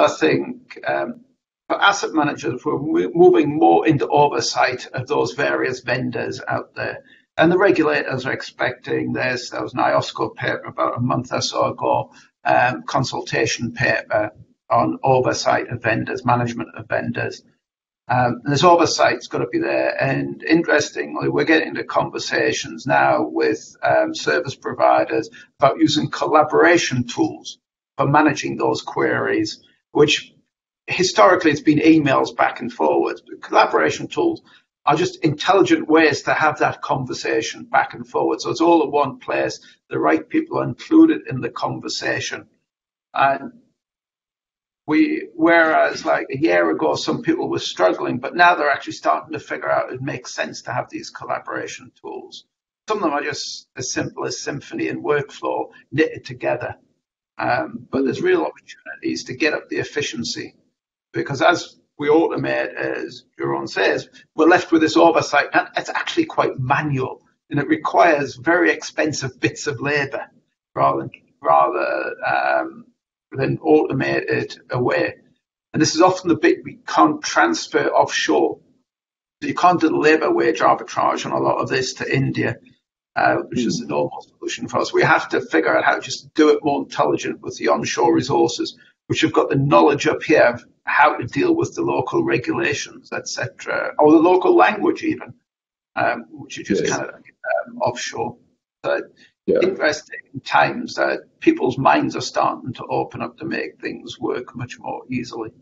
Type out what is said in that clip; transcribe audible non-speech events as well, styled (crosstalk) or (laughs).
also think um, for asset managers, we're moving more into oversight of those various vendors out there. And the regulators are expecting this. There was an IOSCO paper about a month or so ago, um, consultation paper on oversight of vendors, management of vendors. Um, this oversight's got to be there. And interestingly, we're getting into conversations now with um, service providers about using collaboration tools for managing those queries, which historically it's been emails back and forwards. But collaboration tools are just intelligent ways to have that conversation back and forward. So it's all in one place. The right people are included in the conversation. And we, whereas like a year ago, some people were struggling, but now they're actually starting to figure out it makes sense to have these collaboration tools. Some of them are just as simple as Symphony and Workflow knitted together. Um, but there's real opportunities to get up the efficiency because as we automate, as Jeroen says, we're left with this oversight. And it's actually quite manual and it requires very expensive (laughs) bits of labor rather than, rather um, then automate it away. And this is often the bit we can't transfer offshore. You can't do the labour wage arbitrage on a lot of this to India, which is the normal solution for us. We have to figure out how to just do it more intelligent with the onshore resources, which have got the knowledge up here of how to deal with the local regulations, etc., or the local language even, um, which are just yes. kind of um, offshore. So yeah. interesting times that people's minds are starting to open up to make things work much more easily.